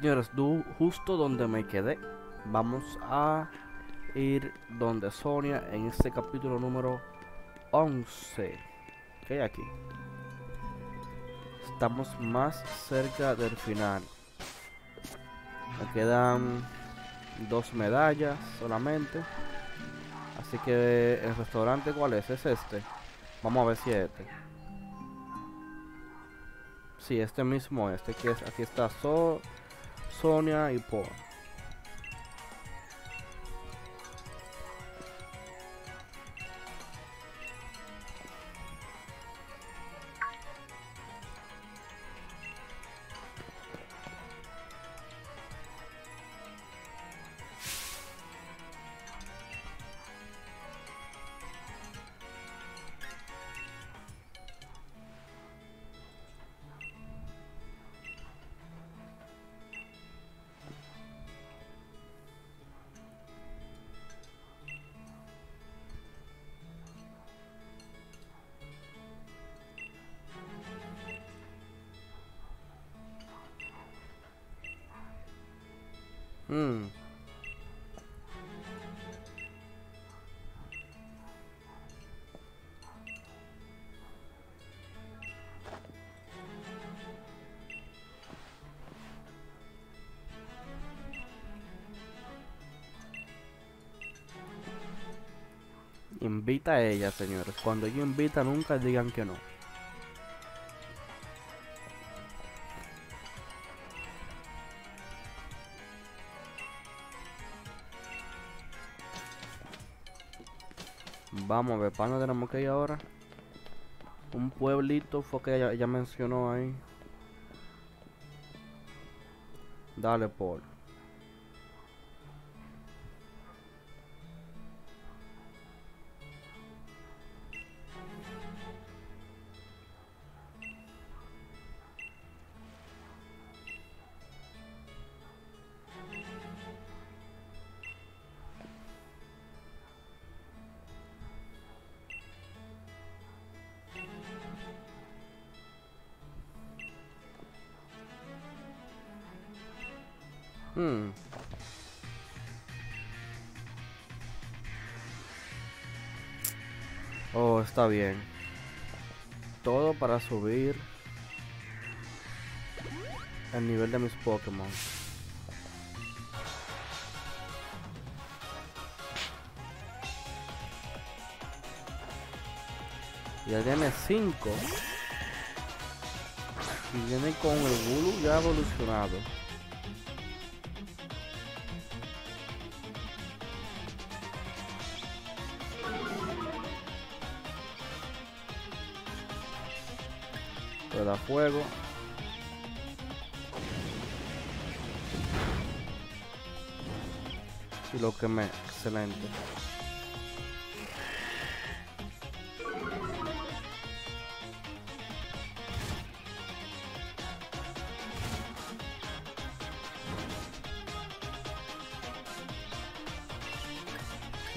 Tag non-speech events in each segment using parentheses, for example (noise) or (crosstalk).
Señores, justo donde me quedé, vamos a ir donde Sonia en este capítulo número 11. ¿Qué hay aquí? Estamos más cerca del final. Me quedan dos medallas solamente. Así que el restaurante, ¿cuál es? Es este. Vamos a ver si es este. Sí, este mismo, este que es, aquí está Sonia y Paul. Invita a ella, señores. Cuando ella invita, nunca digan que no. Vamos a ver, ¿para dónde tenemos que ir ahora? Un pueblito fue que ella, mencionó ahí. Dale, Paul. Está bien. Todo para subir el nivel de mis Pokémon. Ya tiene 5. Y viene con el Bulu ya evolucionado. Fuego. Y lo que me... Excelente.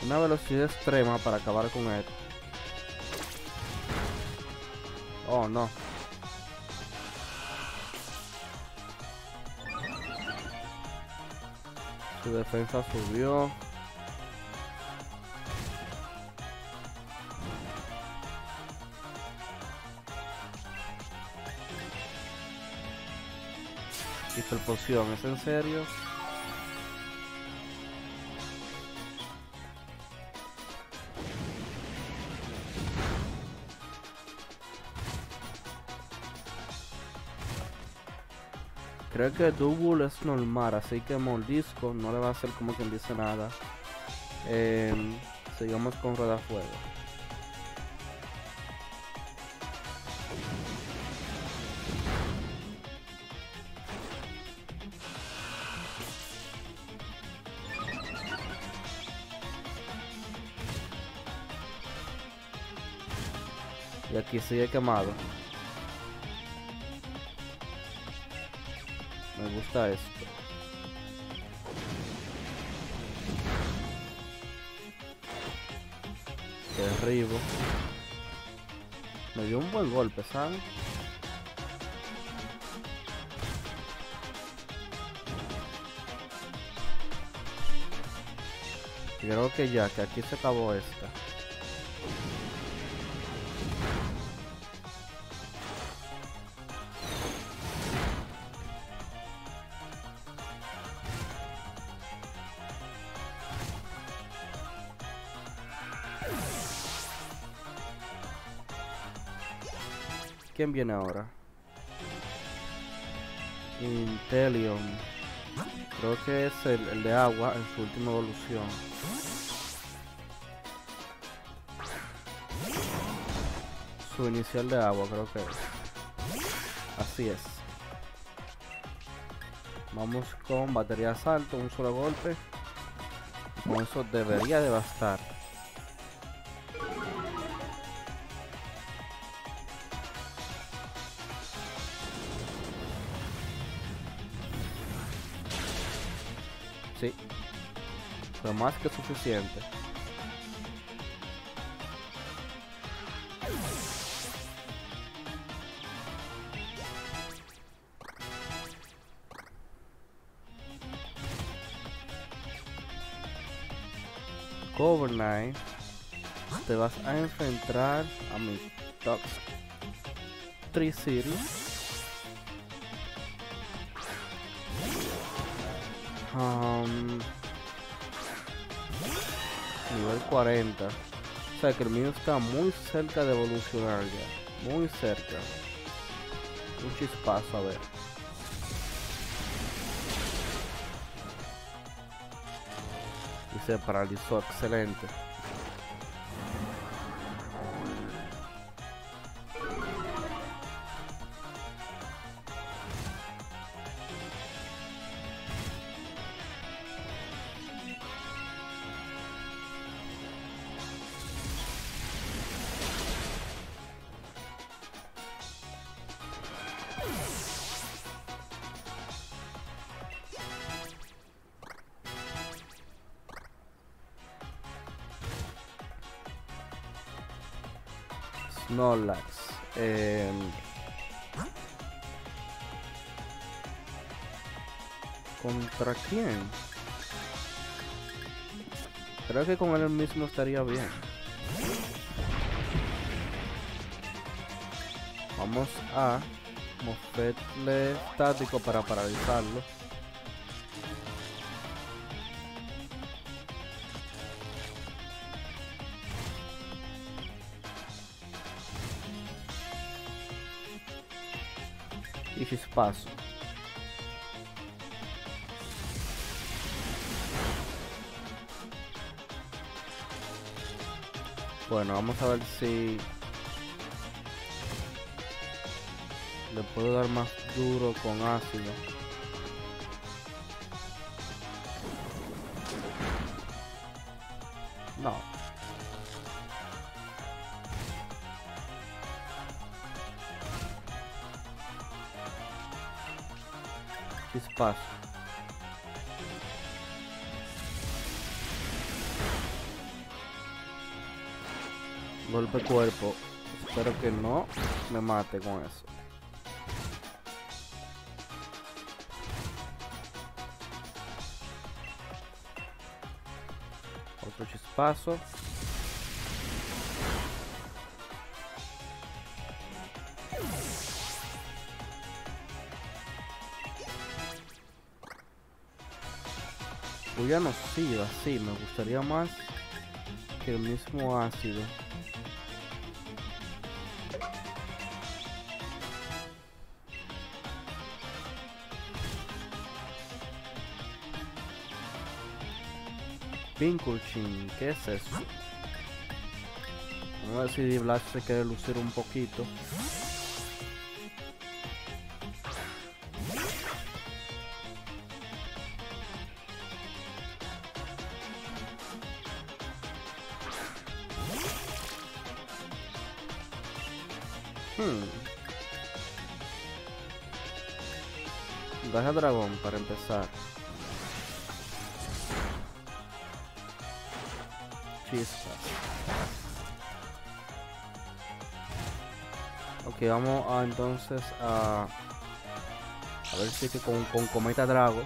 Una velocidad extrema para acabar con él. Oh, no. Su defensa subió. poción, ¿es en serio? Creo que Double es normal, así que Mordisco no le va a hacer como quien dice nada. Em, sigamos con Rueda Fuego. Y aquí sigue quemado. está esto. Derribo. Me dio un buen golpe, ¿saben? Creo que ya, que aquí se acabó esta. ¿Quién viene ahora? Intelion. Creo que es el, de agua en su última evolución. Su inicial de agua creo que es. Así es. Vamos con batería de asalto, un solo golpe. Con eso debería de Fue más que suficiente. Cover Knight, te vas a enfrentar a mi 3 series. Um, nivel 40. O sea que el mío está muy cerca de evolucionar ya. Muy cerca. Un chispazo, a ver. Y se paralizó, excelente. Eh, ¿Contra quién? Creo que con él mismo estaría bien. Vamos a moverle estático para paralizarlo. Chispazo. Bueno, vamos a ver si le puedo dar más duro con ácido. No. Chispazo. Golpe cuerpo. Espero que no me mate con eso. Otro chispazo. Voy a nociva, sí, me gustaría más que el mismo ácido. Pinkulchin, ¿qué es eso? Vamos a ver si Black se quiere lucir un poquito. Hmm. Baja dragón para empezar. Chispas. Ok, vamos a entonces a a ver si es que con, con Cometa Drago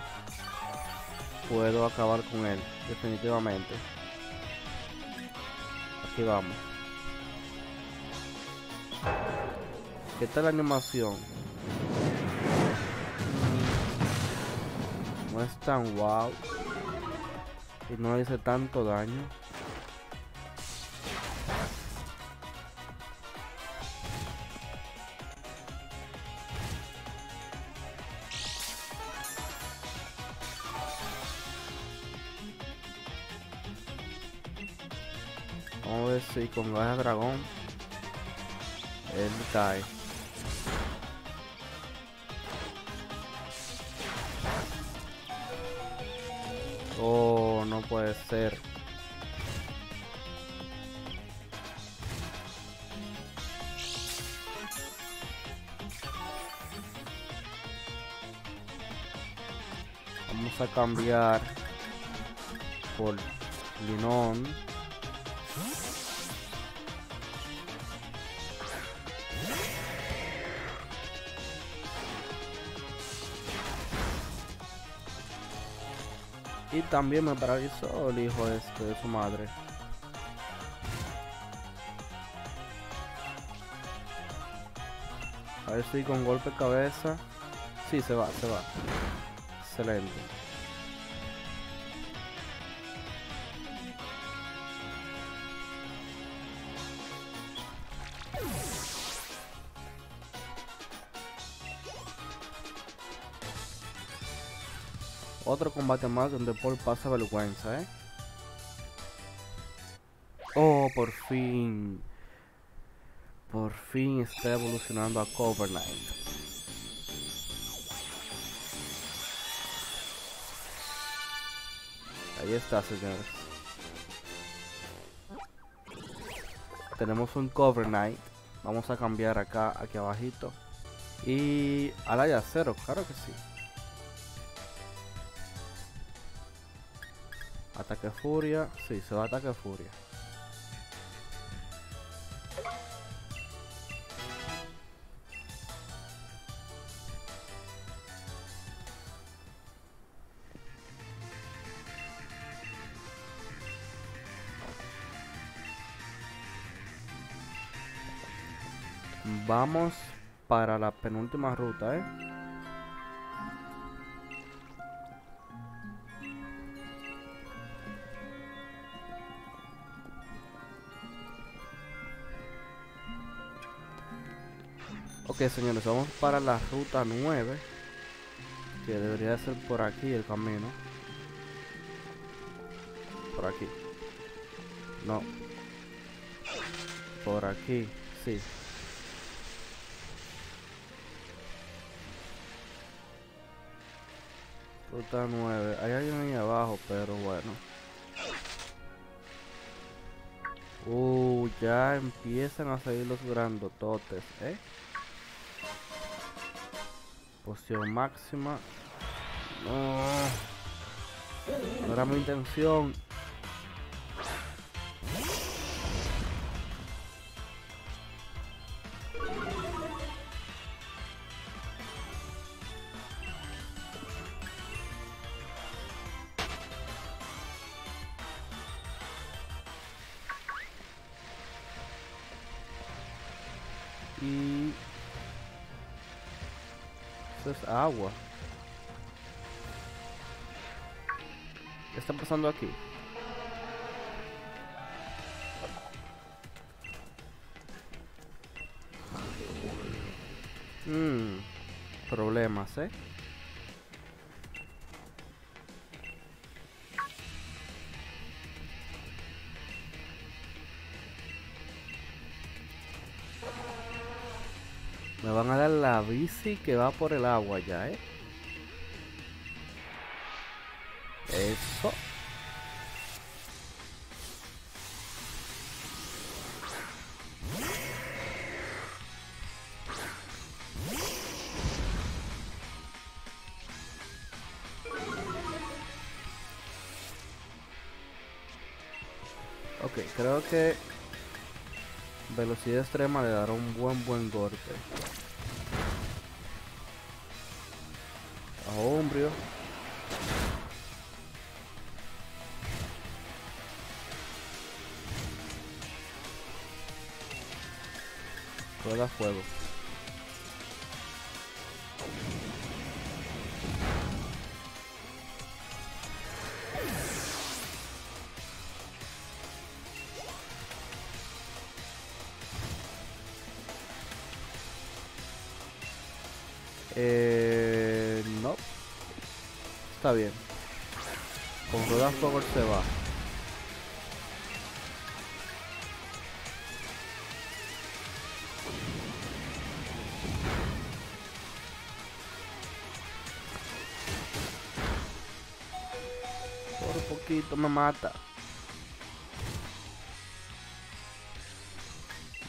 puedo acabar con él, definitivamente. Aquí vamos. ¿Qué tal la animación? No es tan wow. Y no hace tanto daño. Vamos a ver si con gas dragón él cae. Puede ser. Vamos a cambiar por Linón. También me paralizó el hijo este de su madre. A ver si con golpe de cabeza. Sí, se va, se va. Excelente. Otro combate más donde Paul pasa vergüenza, ¿eh? Oh, por fin. Por fin está evolucionando a Cover Knight. Ahí está, señores. Tenemos un Cover Knight. Vamos a cambiar acá, aquí abajito. Y al cero, claro que sí. Ataque furia. Sí, se va a ataque furia. Vamos para la penúltima ruta, ¿eh? Ok, señores, vamos para la ruta 9. Que debería ser por aquí el camino. Por aquí. No. Por aquí, sí. Ruta 9. Hay alguien ahí abajo, pero bueno. Uh, ya empiezan a salir los grandototes, ¿eh? Poción máxima. No. No era intención. Y eso es agua. ¿Qué está pasando aquí? Mmm, problemas, ¿eh? Que va por el agua ya, ¿eh? Creo que velocidad extrema le dará un buen buen golpe. Rueda fuego. Eh, no. Está bien. Con rueda fuego se va. Poquito me mata.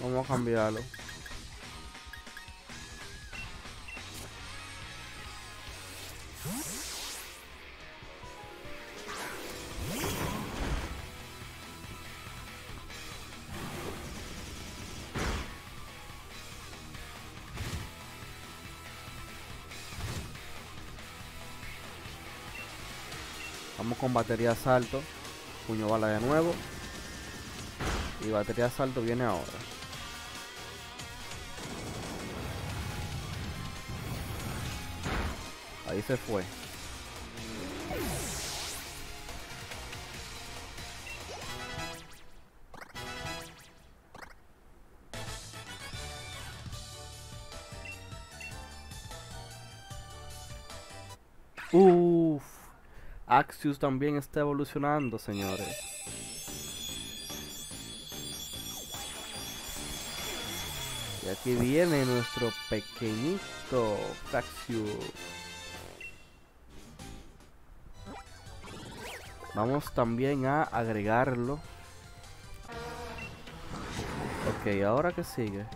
Vamos a cambiarlo. Batería salto. Puño bala de nuevo. Y batería salto viene ahora. Ahí se fue. Uff. Axios también está evolucionando, señores. Y aquí viene nuestro pequeñito Axios. Vamos también a agregarlo. Ok, ahora que sigue.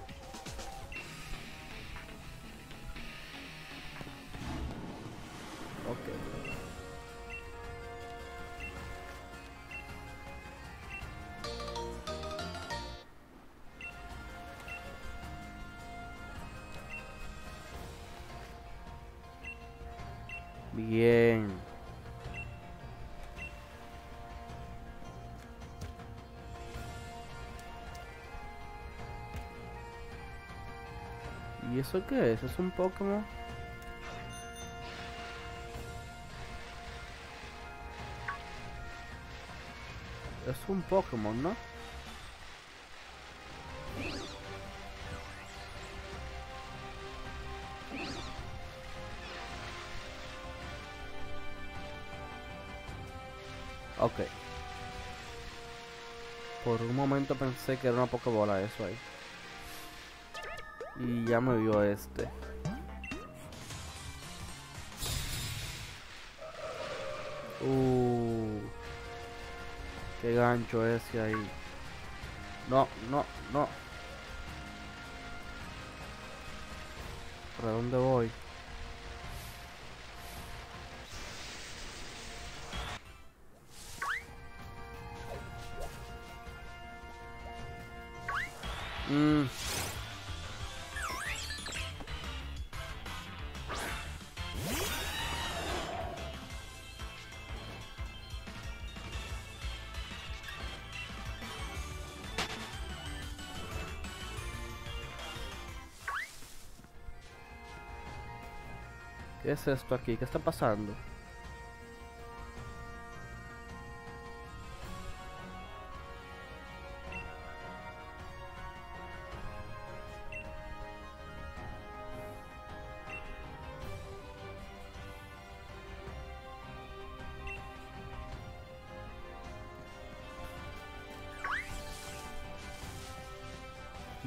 Eso qué es? ¿Es un Pokémon? Es un Pokémon, ¿no? Ok. Por un momento pensé que era una Pokébola eso ahí. Y ya me vio este. Uh. Qué gancho ese ahí. No, no, no. ¿Para dónde voy? Mm. ¿Qué es esto aquí? ¿Qué está pasando?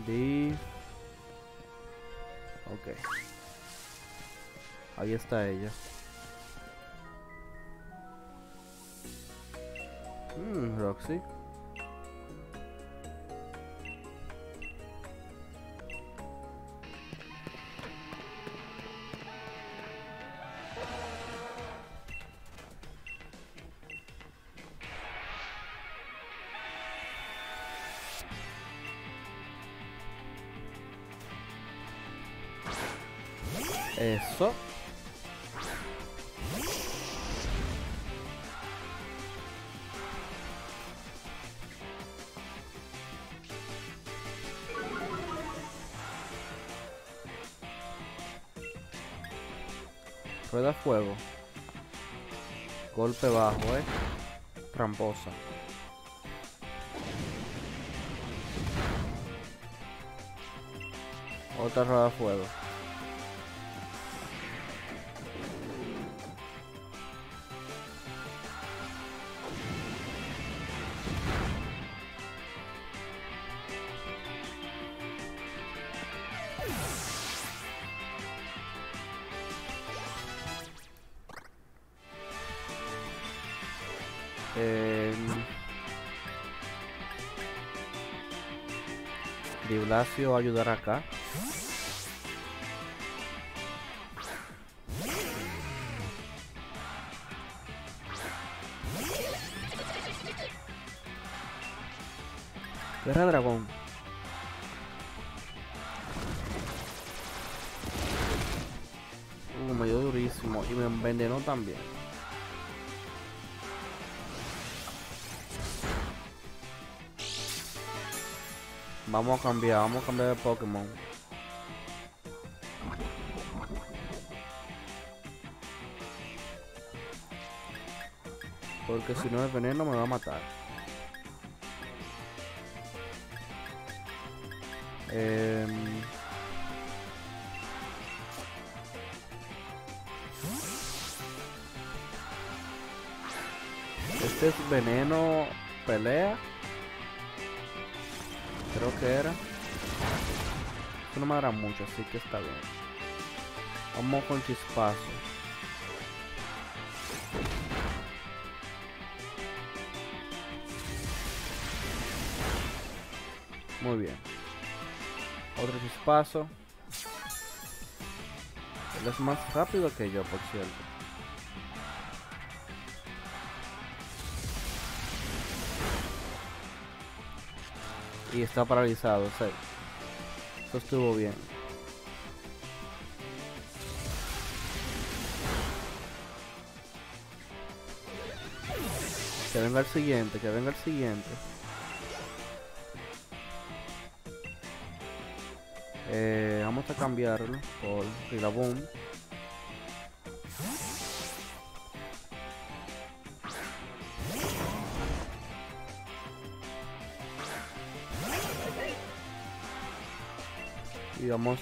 D. Ok. Ahí está ella. Mmm, Roxy. Golpe bajo, eh. Tramposa. Otra rueda fuego. Eh, Diblacio va ayudar acá. Guerra dragón. Uh, me dio durísimo y me envenenó también. Vamos a cambiar, vamos a cambiar de Pokémon. Porque si no es veneno me va a matar. Em, Este es veneno pelea. Creo que era. Esto no me hará mucho, así que está bien. Vamos con chispazo. Muy bien. Otro chispazo. Él es más rápido que yo, por cierto. Y está paralizado, sí. Eso estuvo bien. Que venga el siguiente, que venga el siguiente. Eh, vamos a cambiarlo por Rillaboom.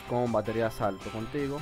Con batería salto contigo.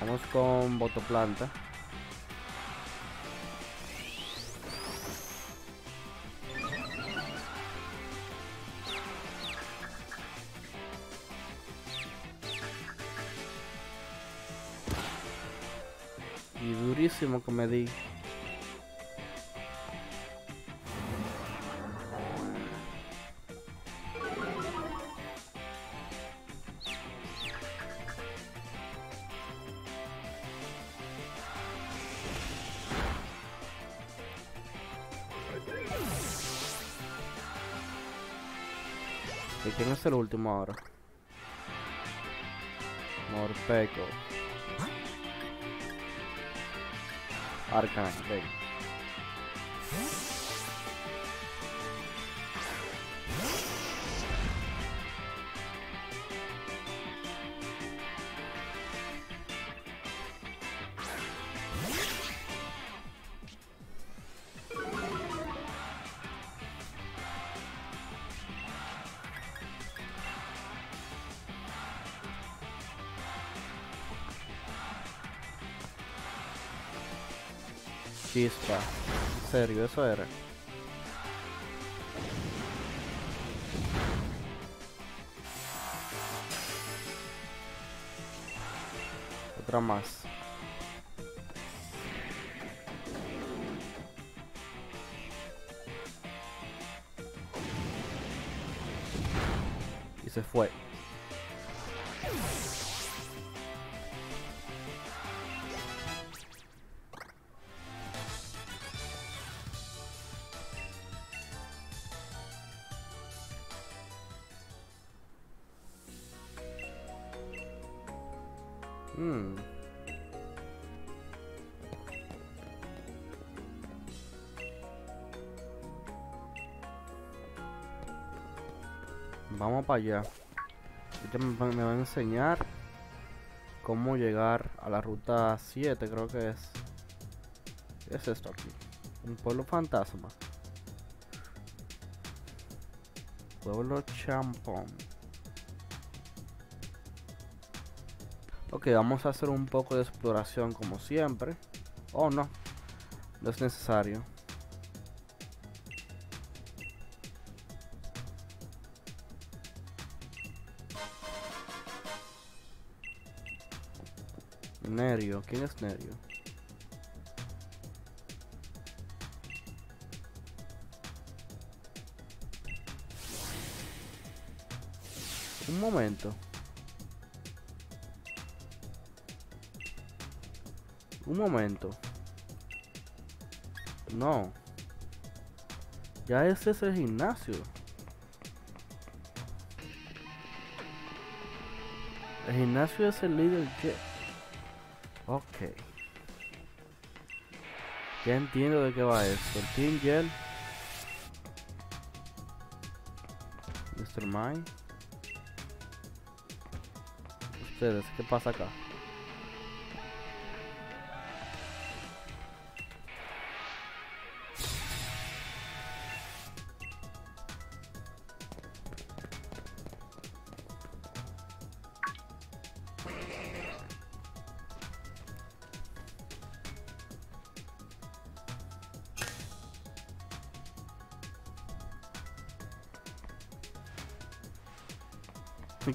Vamos con botoplanta. Y durísimo que me di. Chispa. Serio, eso era. Otra más. Y se fue. Allá. Ella me, me va a enseñar cómo llegar a la ruta 7, creo que es. ¿Qué es esto aquí? Un pueblo fantasma. Pueblo champón. Ok, vamos a hacer un poco de exploración como siempre. Oh, no. No es necesario. Nerio, ¿quién es Nerio? Un momento. Un momento. No. Ya ese es el gimnasio. Gimnasio es el líder Jet. Ok. Ya entiendo de qué va esto. El Team Gel. Mr. Mine. Ustedes, ¿qué pasa acá?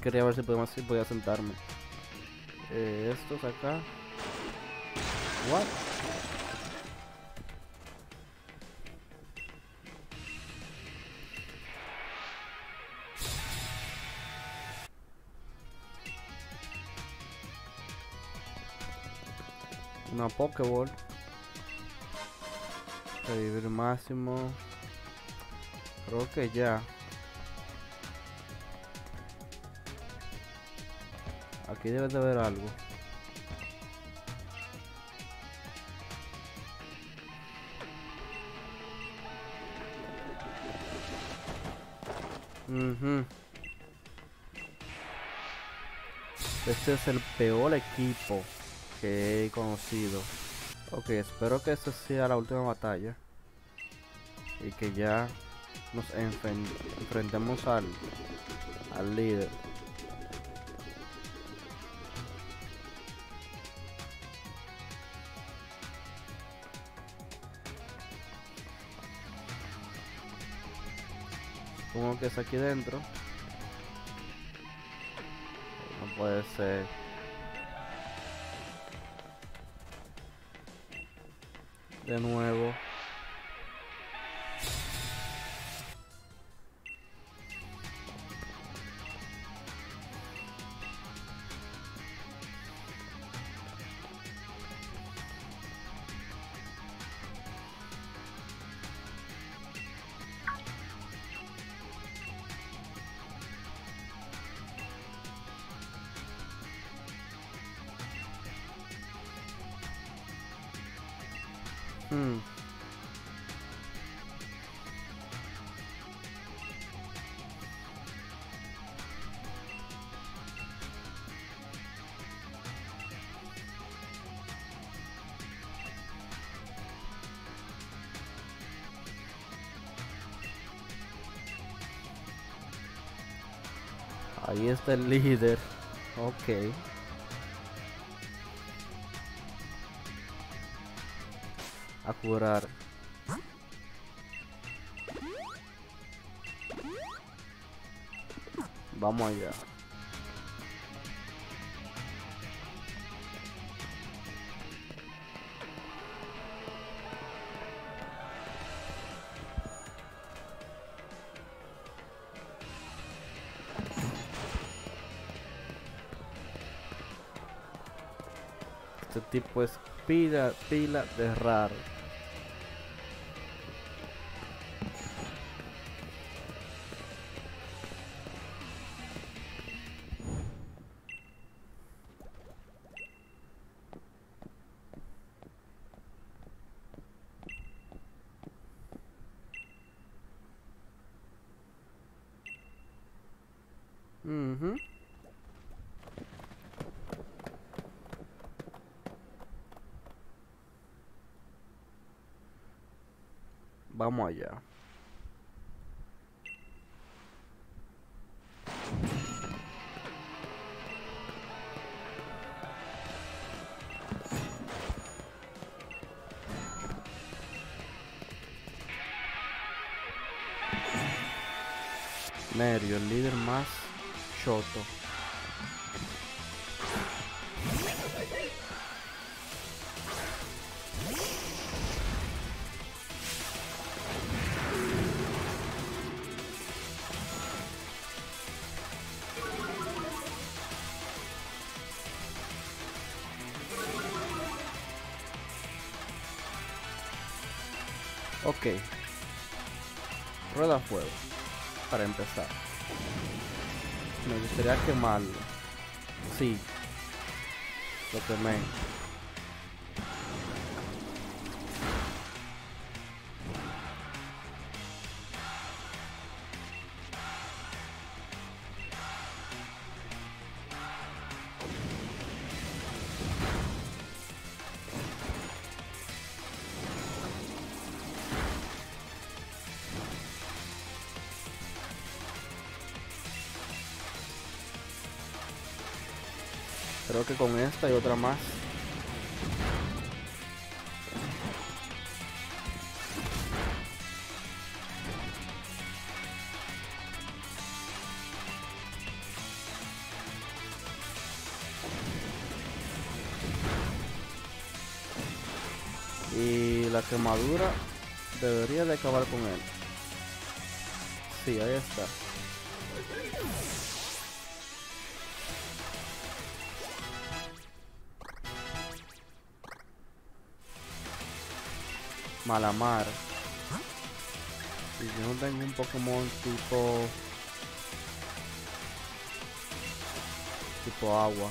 Quería ver si podía, si podía sentarme. Eh, estos acá. What? Una Pokéball. Revivir máximo. Creo que ya. Aquí debe de haber algo. Ujú. Este es el peor equipo que he conocido. Ok, espero que esta sea la última batalla. Y que ya nos enfrentemos al, al líder. Supongo que es aquí dentro. No puede ser. De nuevo. Hmm. Ahí está el líder. Ok. Curar. Vamos allá. Este tipo es pila, pila de raro. Ujú. Vamos allá. Rueda fuego. Para empezar. Me gustaría quemarlo. Sí. Lo quemé. Con esta y otra más. Y la quemadura debería de acabar con él. Sí, ahí está. Malamar. Si yo no tengo un Pokémon tipo... Tipo agua.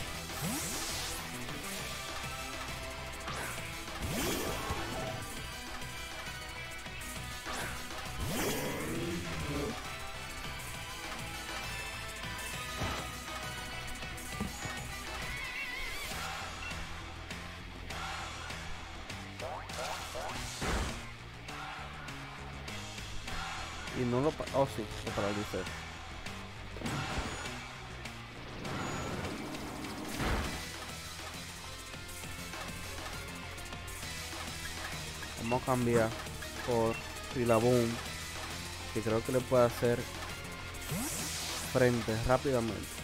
No lo... Oh, sí, lo paralicé. Vamos a cambiar por Rillaboom, que creo que le puede hacer frente rápidamente.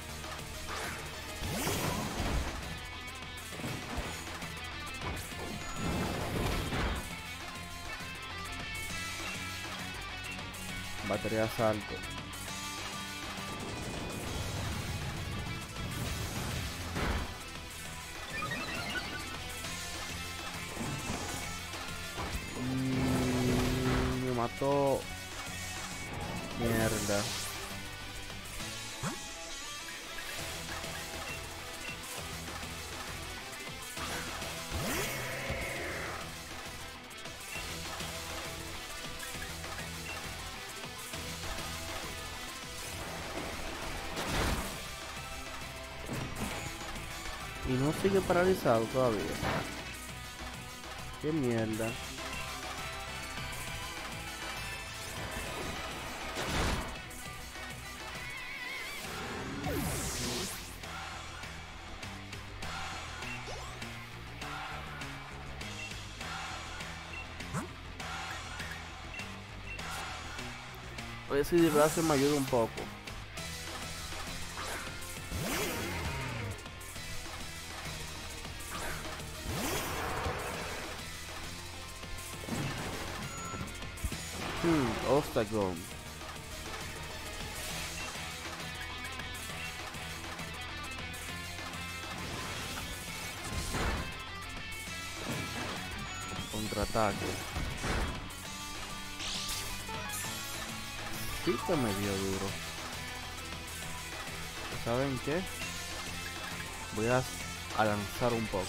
De paralizado todavía. Qué mierda. A ver si me ayuda un poco. Contraataque. Sí que me dio duro. ¿Saben qué? Voy a lanzar un poco.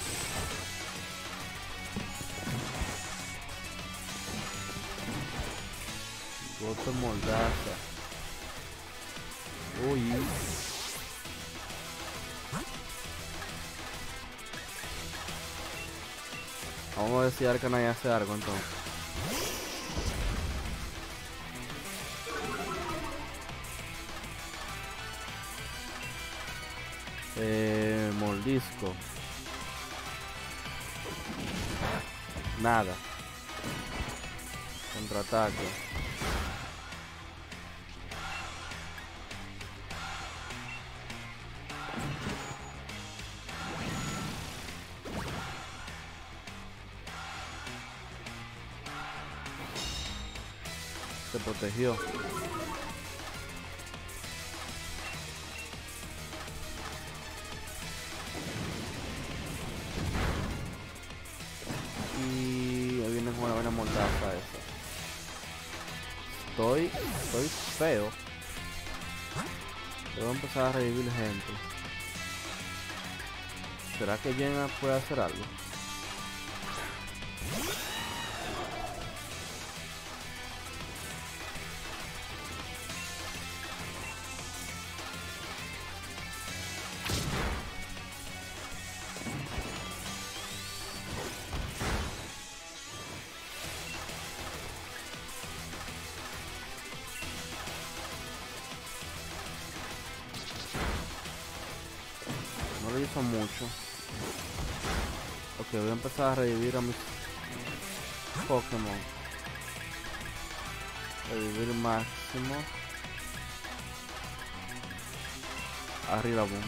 Otra mordaza. Uy. Vamos a ver si Arcana ya hace algo entonces. Eh, mordisco. Nada. Contraataque. Protegió. Y ahí viene una buena mordaza esa. Estoy, estoy feo. Debo empezar a revivir gente. ¿Será que Jenna puede hacer algo? A revivir a mis Pokémon. Revivir máximo. Arriba, boom.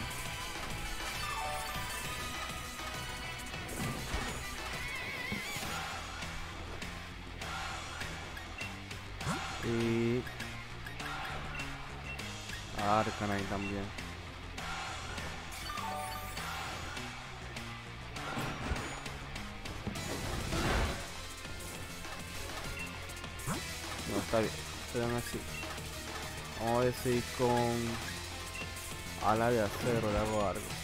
Y... Arcanine también. Está bien. Se ven así. Vamos a si con ala de acero le hago.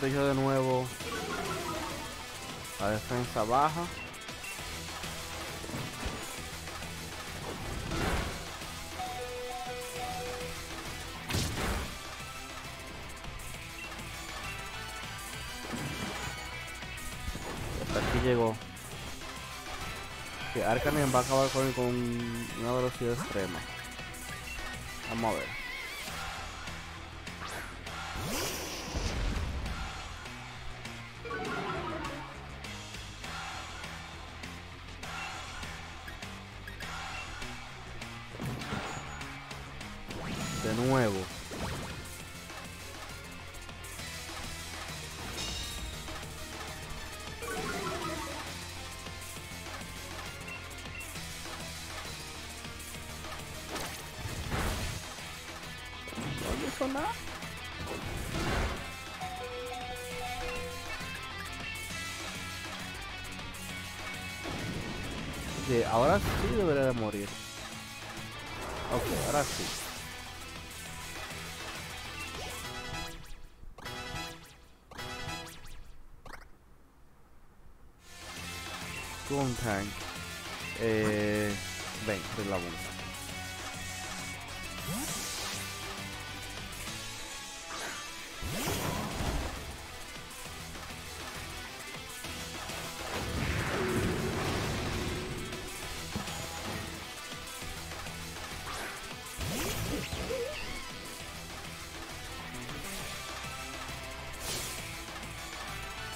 Protegió de nuevo. La defensa baja. Hasta aquí llegó. Que Arcanine va a acabar con, con una velocidad extrema. Vamos a ver.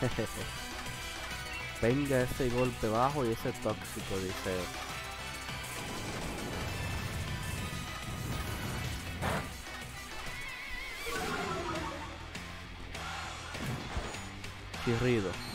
(laughs) Venga ese golpe bajo y ese tóxico, dice. Chirrido.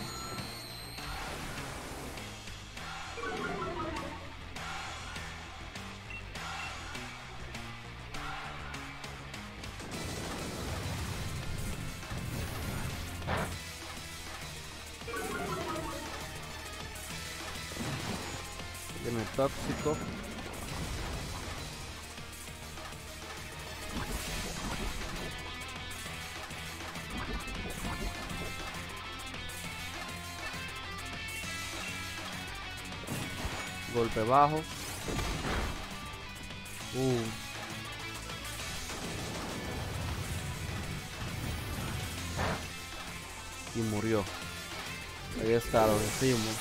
Golpe bajo. Uh. Y murió. Ahí está, lo hicimos.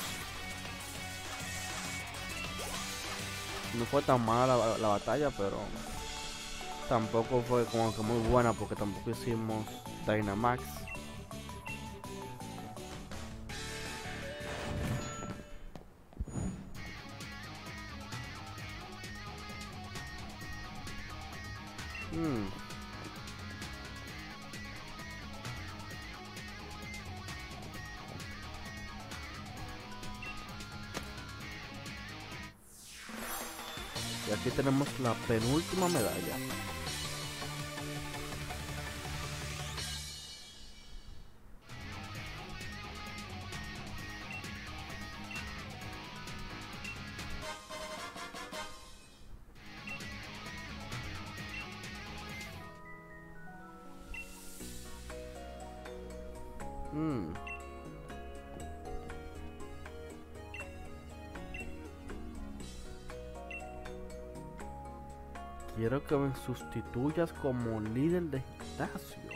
No fue tan mala la, la batalla, pero tampoco fue como que muy buena porque tampoco hicimos Dynamax. Hmm. Y aquí tenemos la penúltima medalla. Sustituyas como líder de gimnasio.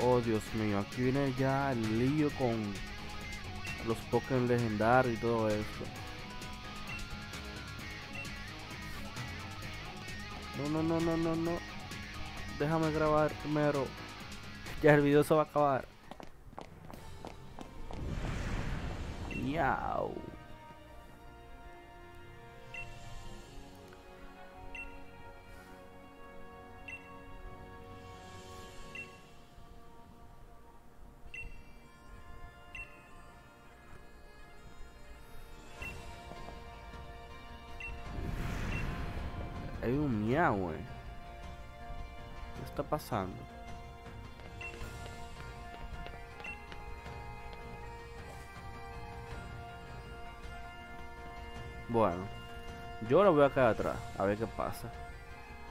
Oh Dios mío, aquí viene ya el lío con los Pokémon legendarios y todo esto. No, no, no, no, no, no. Déjame grabar primero. (laughs) Ya el video se va a acabar. Miau. Pasando? Bueno, yo lo voy a quedar atrás, a ver qué pasa.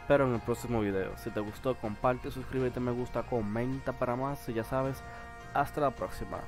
Pero en el próximo video, si te gustó, comparte, suscríbete, me gusta, comenta para más y ya sabes, hasta la próxima.